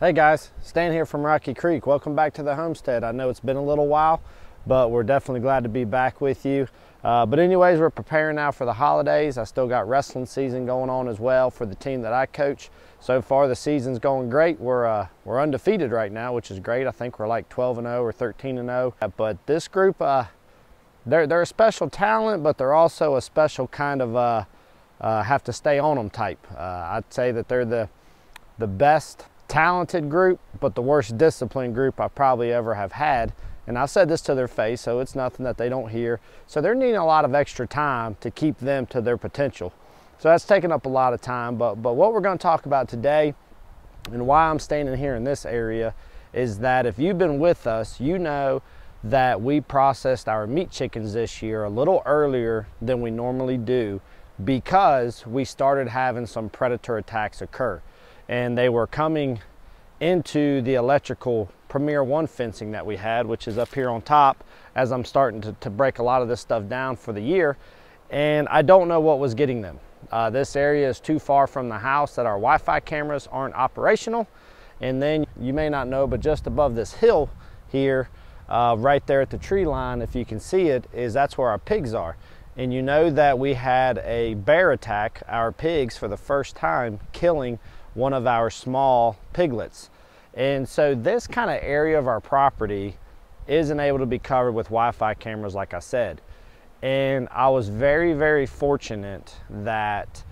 Hey guys, Stan here from Rocky Creek. Welcome back to the homestead. I know it's been a little while, but we're definitely glad to be back with you. Uh, but anyways, we're preparing now for the holidays. I still got wrestling season going on as well for the team that I coach. So far the season's going great. We're, uh, we're undefeated right now, which is great. I think we're like 12 and 0 or 13 and 0. But this group, uh, they're, they're a special talent, but they're also a special kind of uh, uh, have to stay on them type. Uh, I'd say that they're the, the best talented group, but the worst disciplined group I probably ever have had. And I've said this to their face, so it's nothing that they don't hear. So they're needing a lot of extra time to keep them to their potential. So that's taking up a lot of time. But, but what we're going to talk about today and why I'm standing here in this area is that if you've been with us, you know that we processed our meat chickens this year a little earlier than we normally do because we started having some predator attacks occur and they were coming into the electrical Premier One fencing that we had, which is up here on top as I'm starting to, to break a lot of this stuff down for the year. And I don't know what was getting them. Uh, this area is too far from the house that our Wi-Fi cameras aren't operational. And then you may not know, but just above this hill here, uh, right there at the tree line, if you can see it, is that's where our pigs are. And you know that we had a bear attack our pigs for the first time, killing one of our small piglets. And so this kind of area of our property isn't able to be covered with Wi-Fi cameras like I said. And I was very, very fortunate that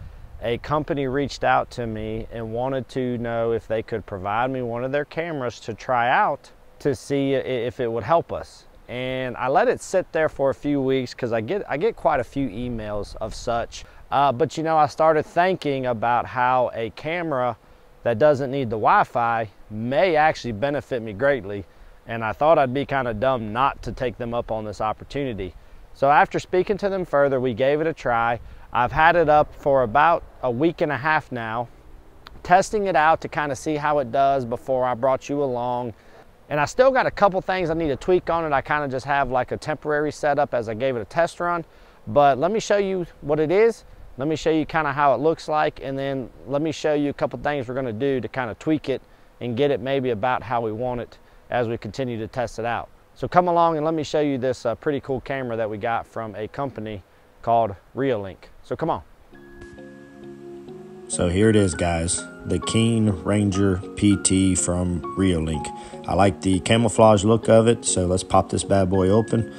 a company reached out to me and wanted to know if they could provide me one of their cameras to try out to see if it would help us. And I let it sit there for a few weeks because I get, I get quite a few emails of such uh, but you know, I started thinking about how a camera that doesn't need the Wi-Fi may actually benefit me greatly. And I thought I'd be kind of dumb not to take them up on this opportunity. So after speaking to them further, we gave it a try. I've had it up for about a week and a half now, testing it out to kind of see how it does before I brought you along. And I still got a couple things I need to tweak on it. I kind of just have like a temporary setup as I gave it a test run. But let me show you what it is let me show you kind of how it looks like and then let me show you a couple things we're going to do to kind of tweak it and get it maybe about how we want it as we continue to test it out. So come along and let me show you this uh, pretty cool camera that we got from a company called Reolink. So come on. So here it is guys, the Keen Ranger PT from Reolink. I like the camouflage look of it, so let's pop this bad boy open.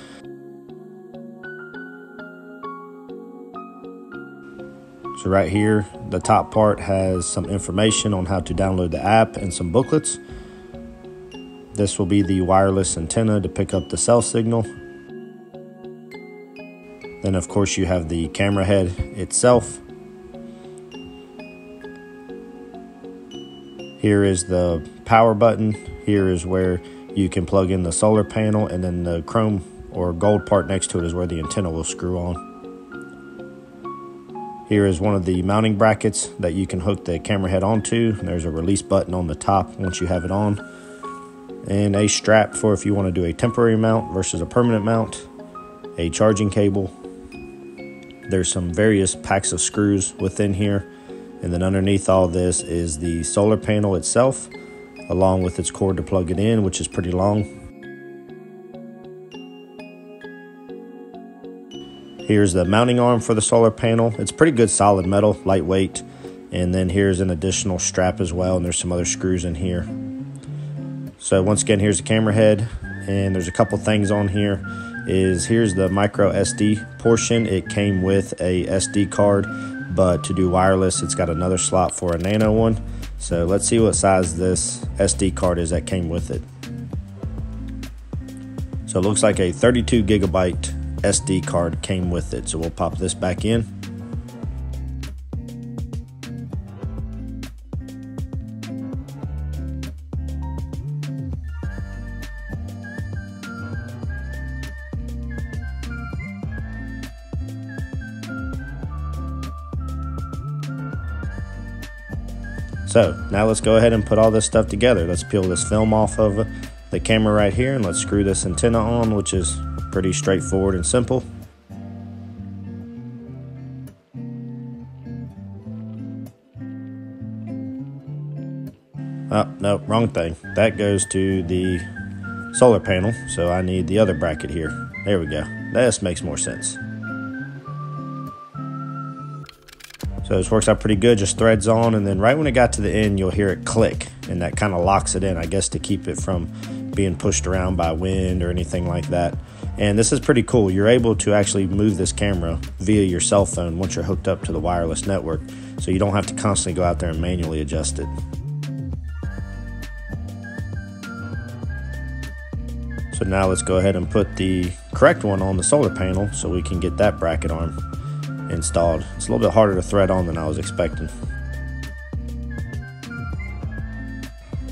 So right here, the top part has some information on how to download the app and some booklets. This will be the wireless antenna to pick up the cell signal. Then of course you have the camera head itself. Here is the power button. Here is where you can plug in the solar panel and then the chrome or gold part next to it is where the antenna will screw on. Here is one of the mounting brackets that you can hook the camera head onto. There's a release button on the top once you have it on. And a strap for if you want to do a temporary mount versus a permanent mount. A charging cable. There's some various packs of screws within here. And then underneath all this is the solar panel itself, along with its cord to plug it in, which is pretty long. Here's the mounting arm for the solar panel. It's pretty good solid metal, lightweight. And then here's an additional strap as well, and there's some other screws in here. So once again, here's the camera head, and there's a couple things on here. Is here's the micro SD portion. It came with a SD card, but to do wireless, it's got another slot for a nano one. So let's see what size this SD card is that came with it. So it looks like a 32 gigabyte SD card came with it. So we'll pop this back in. So now let's go ahead and put all this stuff together. Let's peel this film off of the camera right here and let's screw this antenna on, which is Pretty straightforward and simple. Oh, no, wrong thing. That goes to the solar panel, so I need the other bracket here. There we go. This makes more sense. So this works out pretty good, just threads on, and then right when it got to the end, you'll hear it click, and that kind of locks it in, I guess, to keep it from being pushed around by wind or anything like that. And this is pretty cool. You're able to actually move this camera via your cell phone once you're hooked up to the wireless network, so you don't have to constantly go out there and manually adjust it. So now let's go ahead and put the correct one on the solar panel so we can get that bracket arm installed. It's a little bit harder to thread on than I was expecting.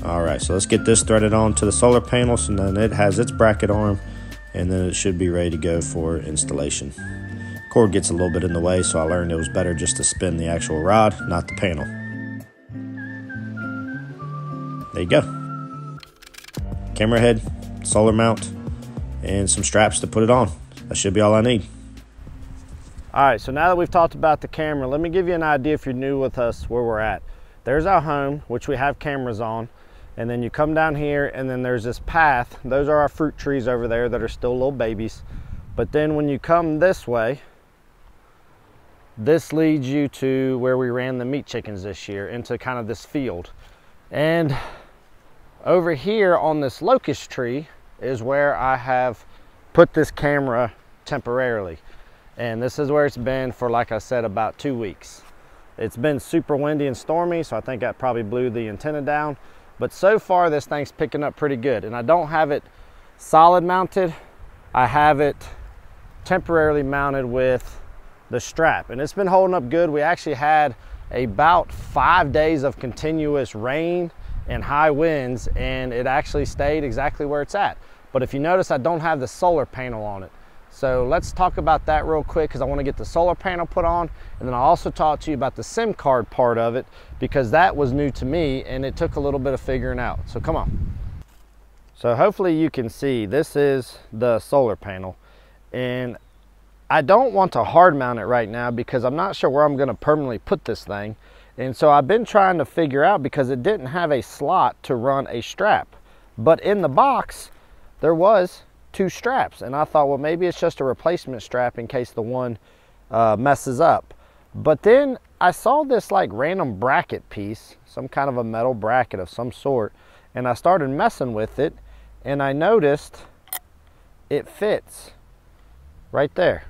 Alright, so let's get this threaded on to the solar panel so then it has its bracket arm and then it should be ready to go for installation. Cord gets a little bit in the way so I learned it was better just to spin the actual rod, not the panel. There you go. Camera head, solar mount, and some straps to put it on. That should be all I need. All right, so now that we've talked about the camera, let me give you an idea if you're new with us where we're at. There's our home, which we have cameras on, and then you come down here and then there's this path. Those are our fruit trees over there that are still little babies. But then when you come this way, this leads you to where we ran the meat chickens this year into kind of this field. And over here on this locust tree is where I have put this camera temporarily and this is where it's been for like I said about two weeks it's been super windy and stormy so I think that probably blew the antenna down but so far this thing's picking up pretty good. And I don't have it solid mounted. I have it temporarily mounted with the strap. And it's been holding up good. We actually had about five days of continuous rain and high winds and it actually stayed exactly where it's at. But if you notice I don't have the solar panel on it so let's talk about that real quick because I want to get the solar panel put on and then I'll also talk to you about the SIM card part of it because that was new to me and it took a little bit of figuring out. So come on. So hopefully you can see this is the solar panel and I don't want to hard mount it right now because I'm not sure where I'm going to permanently put this thing. And so I've been trying to figure out because it didn't have a slot to run a strap. But in the box, there was two straps. And I thought, well, maybe it's just a replacement strap in case the one uh, messes up. But then I saw this like random bracket piece, some kind of a metal bracket of some sort. And I started messing with it and I noticed it fits right there.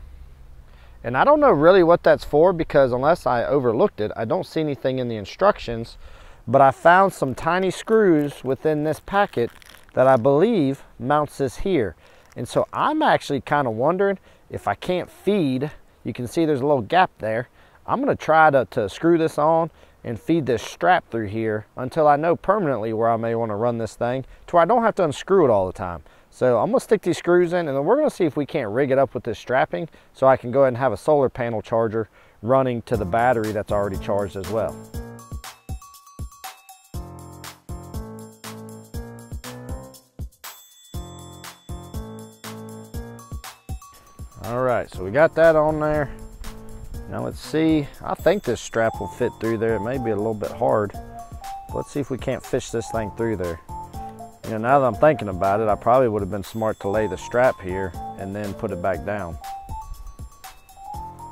And I don't know really what that's for because unless I overlooked it, I don't see anything in the instructions. But I found some tiny screws within this packet that I believe mounts this here. And so I'm actually kind of wondering if I can't feed, you can see there's a little gap there. I'm gonna try to, to screw this on and feed this strap through here until I know permanently where I may wanna run this thing to where I don't have to unscrew it all the time. So I'm gonna stick these screws in and then we're gonna see if we can't rig it up with this strapping so I can go ahead and have a solar panel charger running to the battery that's already charged as well. All right, so we got that on there. Now let's see, I think this strap will fit through there. It may be a little bit hard. Let's see if we can't fish this thing through there. You know, now that I'm thinking about it, I probably would have been smart to lay the strap here and then put it back down.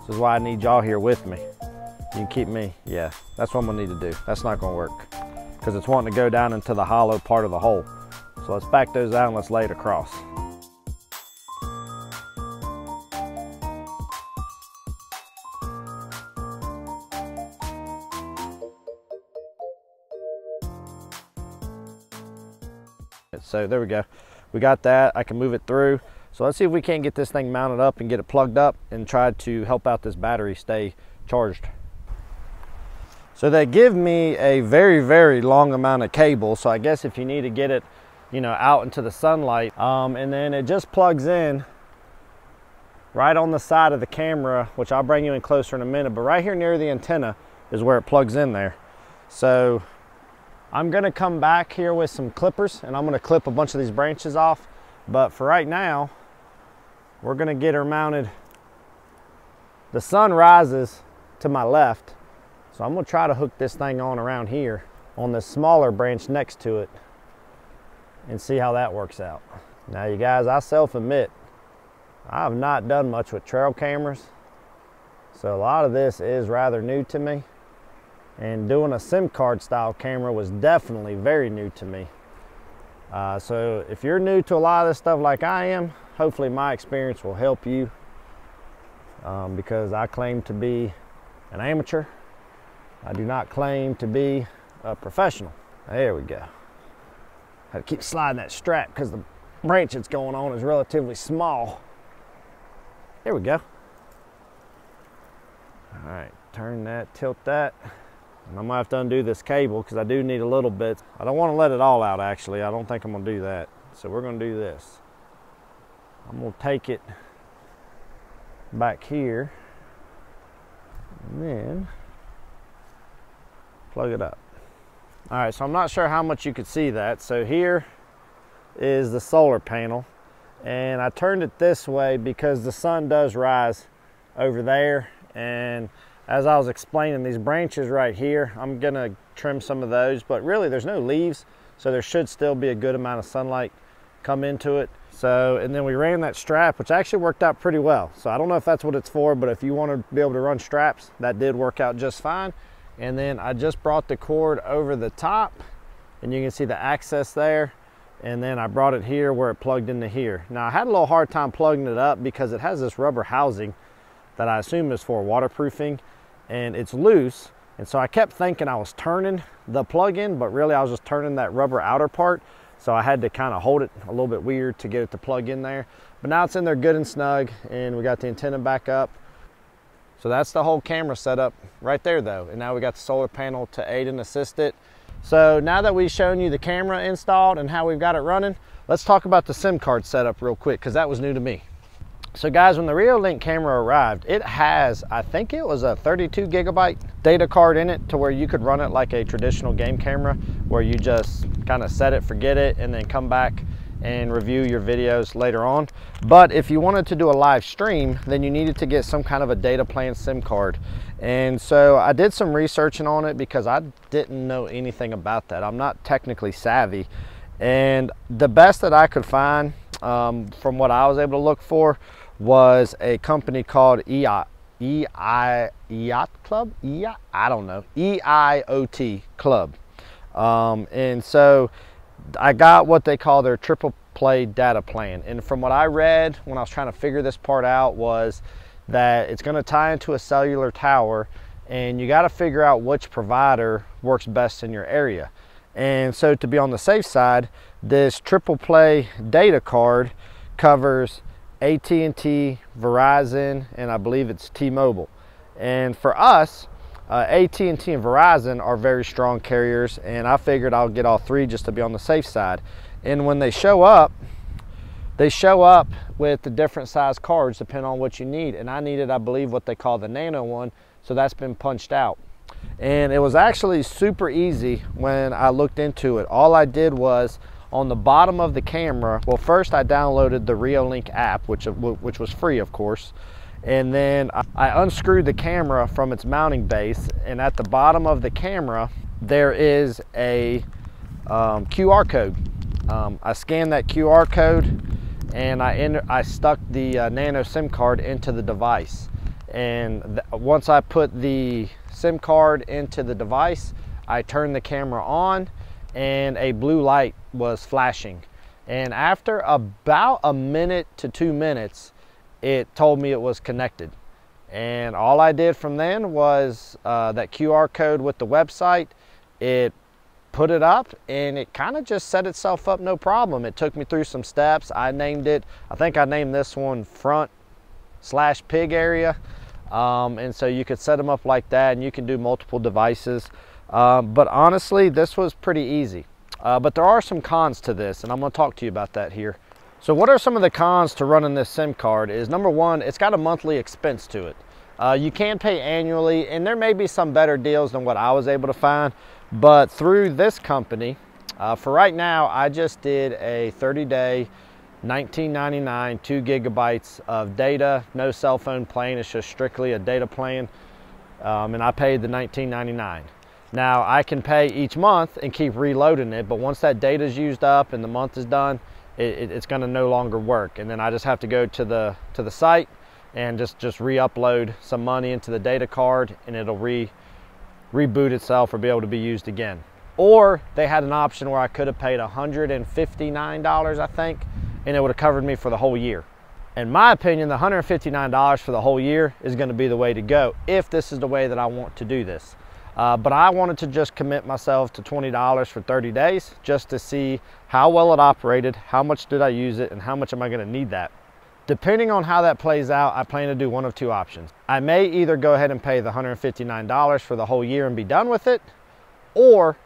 This is why I need y'all here with me. You can keep me, yeah, that's what I'm gonna need to do. That's not gonna work because it's wanting to go down into the hollow part of the hole. So let's back those out and let's lay it across. So there we go. We got that. I can move it through. So let's see if we can't get this thing mounted up and get it plugged up and try to help out this battery stay charged. So they give me a very, very long amount of cable. So I guess if you need to get it, you know, out into the sunlight, um, and then it just plugs in right on the side of the camera, which I'll bring you in closer in a minute, but right here near the antenna is where it plugs in there. So I'm gonna come back here with some clippers and I'm gonna clip a bunch of these branches off. But for right now, we're gonna get her mounted. The sun rises to my left, so I'm gonna try to hook this thing on around here on the smaller branch next to it and see how that works out. Now you guys, I self-admit, I have not done much with trail cameras. So a lot of this is rather new to me. And doing a SIM card style camera was definitely very new to me. Uh, so if you're new to a lot of this stuff like I am, hopefully my experience will help you um, because I claim to be an amateur. I do not claim to be a professional. There we go. I keep sliding that strap because the branch that's going on is relatively small. There we go. All right, turn that, tilt that. And I'm gonna have to undo this cable because I do need a little bit. I don't wanna let it all out actually. I don't think I'm gonna do that. So we're gonna do this. I'm gonna take it back here and then plug it up. All right, so I'm not sure how much you could see that. So here is the solar panel and I turned it this way because the sun does rise over there and as I was explaining these branches right here I'm gonna trim some of those but really there's no leaves so there should still be a good amount of sunlight come into it. So and then we ran that strap which actually worked out pretty well. So I don't know if that's what it's for but if you want to be able to run straps that did work out just fine. And then I just brought the cord over the top and you can see the access there. And then I brought it here where it plugged into here. Now I had a little hard time plugging it up because it has this rubber housing that I assume is for waterproofing and it's loose. And so I kept thinking I was turning the plug-in, but really I was just turning that rubber outer part. So I had to kind of hold it a little bit weird to get it to plug in there. But now it's in there good and snug and we got the antenna back up. So that's the whole camera setup right there though. And now we got the solar panel to aid and assist it. So now that we've shown you the camera installed and how we've got it running, let's talk about the SIM card setup real quick because that was new to me. So guys, when the Reolink camera arrived, it has, I think it was a 32 gigabyte data card in it to where you could run it like a traditional game camera where you just kind of set it, forget it, and then come back and review your videos later on. But if you wanted to do a live stream, then you needed to get some kind of a data plan SIM card. And so I did some researching on it because I didn't know anything about that. I'm not technically savvy. And the best that I could find um, from what I was able to look for was a company called EI, EI, Yacht Club? EI, I don't know, EIOT Club. Um, and so I got what they call their triple play data plan. And from what I read when I was trying to figure this part out was that it's gonna tie into a cellular tower and you gotta figure out which provider works best in your area. And so to be on the safe side, this triple play data card covers AT&T, Verizon, and I believe it's T-Mobile. And for us, uh, AT&T and Verizon are very strong carriers and I figured I'll get all three just to be on the safe side. And when they show up, they show up with the different size cards depending on what you need. And I needed, I believe, what they call the nano one. So that's been punched out. And it was actually super easy when I looked into it. All I did was on the bottom of the camera, well, first I downloaded the Reolink app, which, which was free, of course. And then I unscrewed the camera from its mounting base and at the bottom of the camera there is a um, QR code. Um, I scanned that QR code and I, I stuck the uh, nano SIM card into the device. And once I put the SIM card into the device I turned the camera on and a blue light was flashing and after about a minute to two minutes it told me it was connected. And all I did from then was uh, that QR code with the website, it put it up and it kind of just set itself up no problem. It took me through some steps. I named it, I think I named this one front slash pig area. Um, and so you could set them up like that and you can do multiple devices. Um, but honestly, this was pretty easy. Uh, but there are some cons to this and I'm gonna talk to you about that here. So what are some of the cons to running this SIM card is number one, it's got a monthly expense to it. Uh, you can pay annually and there may be some better deals than what I was able to find, but through this company, uh, for right now, I just did a 30 day, 1999, two gigabytes of data, no cell phone plan, it's just strictly a data plan. Um, and I paid the 1999. Now I can pay each month and keep reloading it, but once that data is used up and the month is done, it, it, it's gonna no longer work. And then I just have to go to the, to the site and just, just re-upload some money into the data card and it'll re, reboot itself or be able to be used again. Or they had an option where I could have paid $159, I think, and it would have covered me for the whole year. In my opinion, the $159 for the whole year is gonna be the way to go if this is the way that I want to do this. Uh, but I wanted to just commit myself to $20 for 30 days just to see how well it operated, how much did I use it, and how much am I gonna need that. Depending on how that plays out, I plan to do one of two options. I may either go ahead and pay the $159 for the whole year and be done with it, or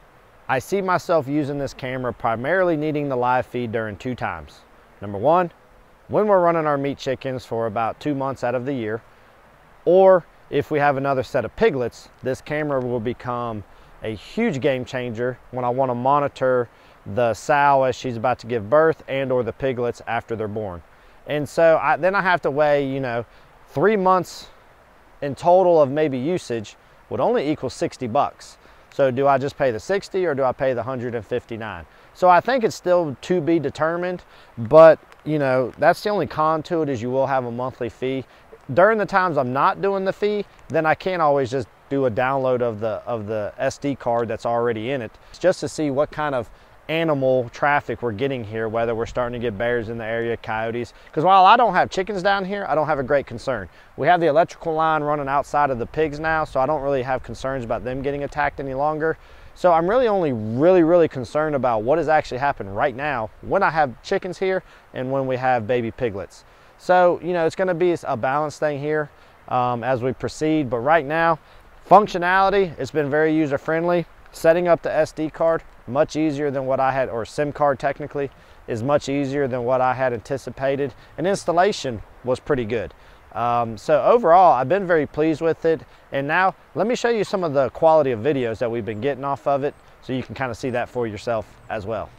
I see myself using this camera primarily needing the live feed during two times. Number one, when we're running our meat chickens for about two months out of the year, or if we have another set of piglets, this camera will become a huge game changer when I want to monitor the sow as she's about to give birth and or the piglets after they're born. And so I, then I have to weigh, you know, three months in total of maybe usage would only equal 60 bucks. So do I just pay the 60 or do I pay the 159? So I think it's still to be determined, but you know, that's the only con to it is you will have a monthly fee during the times I'm not doing the fee, then I can't always just do a download of the of the SD card that's already in it, just to see what kind of animal traffic we're getting here, whether we're starting to get bears in the area, coyotes. Because while I don't have chickens down here, I don't have a great concern. We have the electrical line running outside of the pigs now, so I don't really have concerns about them getting attacked any longer. So I'm really only really, really concerned about what is actually happening right now when I have chickens here and when we have baby piglets. So, you know, it's gonna be a balanced thing here um, as we proceed. But right now, functionality, it's been very user friendly. Setting up the SD card, much easier than what I had, or SIM card technically, is much easier than what I had anticipated. And installation was pretty good. Um, so overall, I've been very pleased with it. And now let me show you some of the quality of videos that we've been getting off of it so you can kind of see that for yourself as well.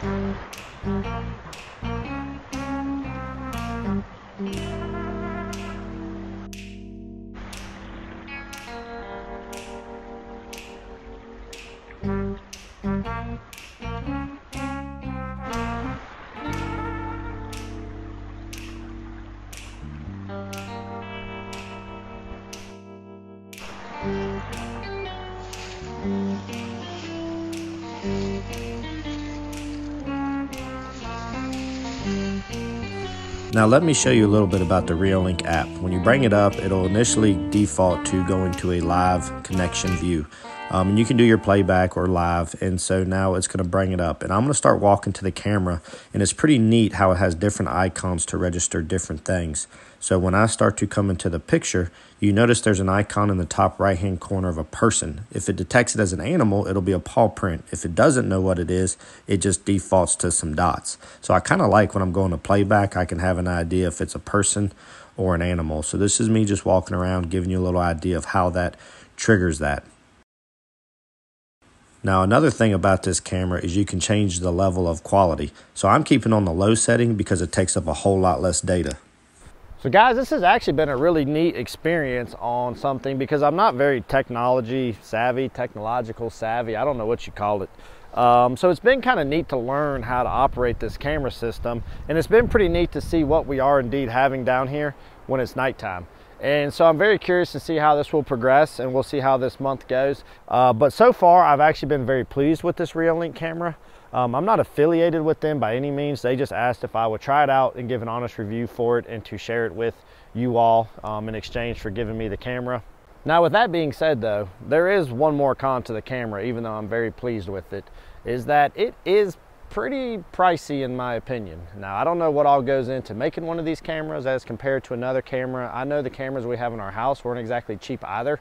Thank you. Now let me show you a little bit about the Reolink app. When you bring it up, it'll initially default to going to a live connection view. Um, and you can do your playback or live. And so now it's going to bring it up. And I'm going to start walking to the camera. And it's pretty neat how it has different icons to register different things. So when I start to come into the picture, you notice there's an icon in the top right hand corner of a person. If it detects it as an animal, it'll be a paw print. If it doesn't know what it is, it just defaults to some dots. So I kind of like when I'm going to playback, I can have an idea if it's a person or an animal. So this is me just walking around giving you a little idea of how that triggers that. Now another thing about this camera is you can change the level of quality. So I'm keeping on the low setting because it takes up a whole lot less data. So guys, this has actually been a really neat experience on something because I'm not very technology savvy, technological savvy. I don't know what you call it. Um, so it's been kind of neat to learn how to operate this camera system. And it's been pretty neat to see what we are indeed having down here when it's nighttime. And so I'm very curious to see how this will progress and we'll see how this month goes. Uh, but so far, I've actually been very pleased with this Reolink camera. Um, I'm not affiliated with them by any means. They just asked if I would try it out and give an honest review for it and to share it with you all um, in exchange for giving me the camera. Now with that being said though, there is one more con to the camera, even though I'm very pleased with it, is that it is pretty pricey in my opinion. Now, I don't know what all goes into making one of these cameras as compared to another camera. I know the cameras we have in our house weren't exactly cheap either.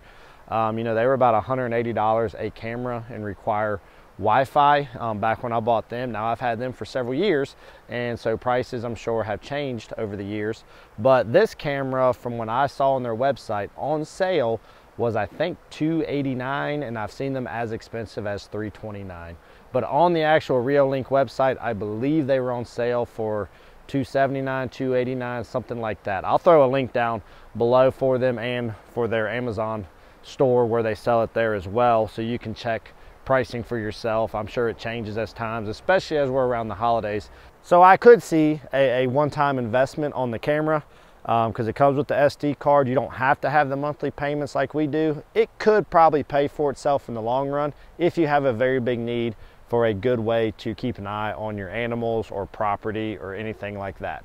Um, you know, they were about $180 a camera and require Wi-Fi um, back when I bought them. Now I've had them for several years and so prices I'm sure have changed over the years. But this camera from when I saw on their website on sale was I think 289 and I've seen them as expensive as 329. But on the actual Reolink website, I believe they were on sale for 279, 289, something like that. I'll throw a link down below for them and for their Amazon store where they sell it there as well so you can check pricing for yourself. I'm sure it changes as times, especially as we're around the holidays. So I could see a, a one-time investment on the camera because um, it comes with the SD card. You don't have to have the monthly payments like we do. It could probably pay for itself in the long run if you have a very big need for a good way to keep an eye on your animals or property or anything like that.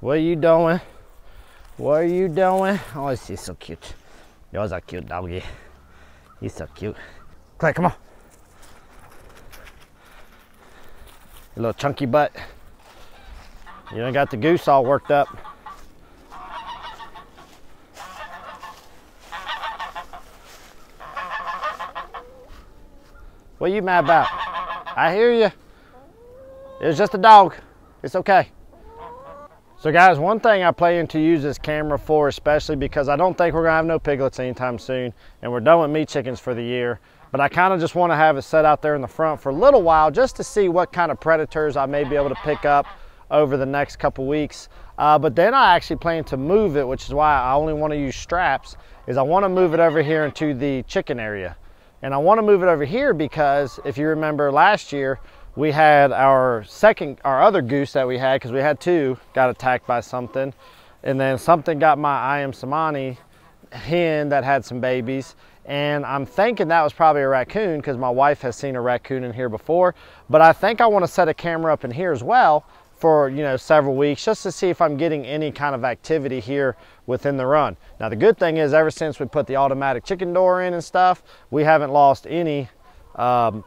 What are you doing? What are you doing? Oh, he's so cute. You're a cute doggy. He's so cute. Clay, come on. Your little chunky butt. You done got the goose all worked up. What are you mad about? I hear you. It's just a dog. It's okay. So guys, one thing I plan to use this camera for, especially because I don't think we're gonna have no piglets anytime soon, and we're done with meat chickens for the year, but I kind of just wanna have it set out there in the front for a little while just to see what kind of predators I may be able to pick up over the next couple weeks. Uh, but then I actually plan to move it, which is why I only wanna use straps, is I wanna move it over here into the chicken area. And I want to move it over here because if you remember last year, we had our second, our other goose that we had, because we had two, got attacked by something. And then something got my Ayam Cemani hen that had some babies. And I'm thinking that was probably a raccoon because my wife has seen a raccoon in here before. But I think I want to set a camera up in here as well for you know several weeks just to see if I'm getting any kind of activity here within the run. Now the good thing is ever since we put the automatic chicken door in and stuff, we haven't lost any um,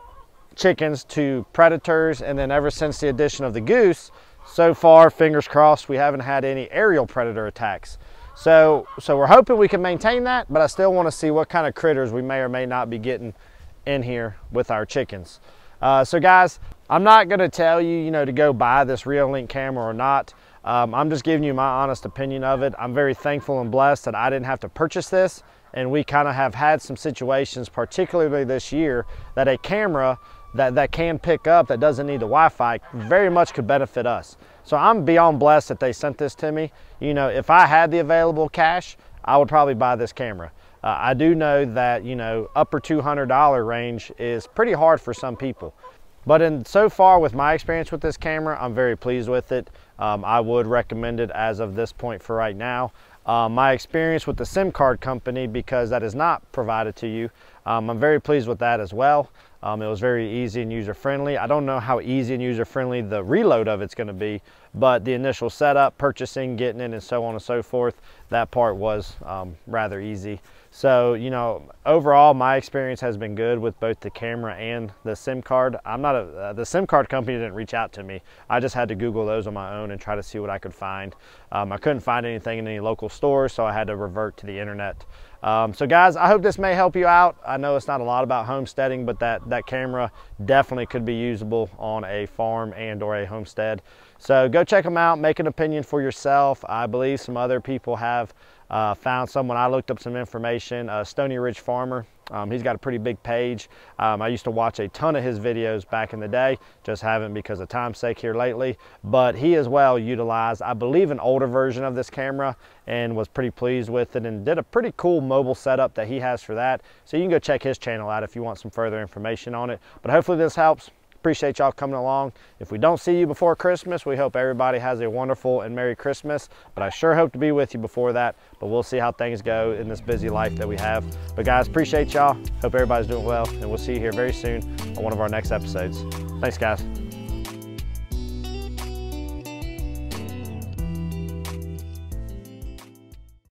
chickens to predators and then ever since the addition of the goose, so far fingers crossed we haven't had any aerial predator attacks. So, so we're hoping we can maintain that, but I still want to see what kind of critters we may or may not be getting in here with our chickens. Uh, so guys, I'm not gonna tell you, you know, to go buy this Reolink camera or not. Um, I'm just giving you my honest opinion of it. I'm very thankful and blessed that I didn't have to purchase this. And we kind of have had some situations, particularly this year, that a camera that, that can pick up, that doesn't need the Wi-Fi, very much could benefit us. So I'm beyond blessed that they sent this to me. You know, if I had the available cash, I would probably buy this camera. Uh, I do know that, you know, upper $200 range is pretty hard for some people. But in so far with my experience with this camera, I'm very pleased with it. Um, I would recommend it as of this point for right now. Uh, my experience with the SIM card company, because that is not provided to you, um, I'm very pleased with that as well. Um, it was very easy and user-friendly. I don't know how easy and user-friendly the reload of it's gonna be, but the initial setup, purchasing, getting it, and so on and so forth, that part was um, rather easy. So, you know, overall, my experience has been good with both the camera and the SIM card. I'm not a, uh, the SIM card company didn't reach out to me. I just had to Google those on my own and try to see what I could find. Um, I couldn't find anything in any local stores, so I had to revert to the internet. Um, so guys, I hope this may help you out. I know it's not a lot about homesteading, but that, that camera definitely could be usable on a farm and or a homestead. So go check them out, make an opinion for yourself. I believe some other people have uh, found someone, I looked up some information, uh, Stony Ridge Farmer. Um, he's got a pretty big page. Um, I used to watch a ton of his videos back in the day, just haven't because of time's sake here lately. But he as well utilized, I believe, an older version of this camera and was pretty pleased with it and did a pretty cool mobile setup that he has for that. So you can go check his channel out if you want some further information on it. But hopefully this helps. Appreciate y'all coming along. If we don't see you before Christmas, we hope everybody has a wonderful and Merry Christmas. But I sure hope to be with you before that. But we'll see how things go in this busy life that we have. But guys, appreciate y'all. Hope everybody's doing well. And we'll see you here very soon on one of our next episodes. Thanks, guys.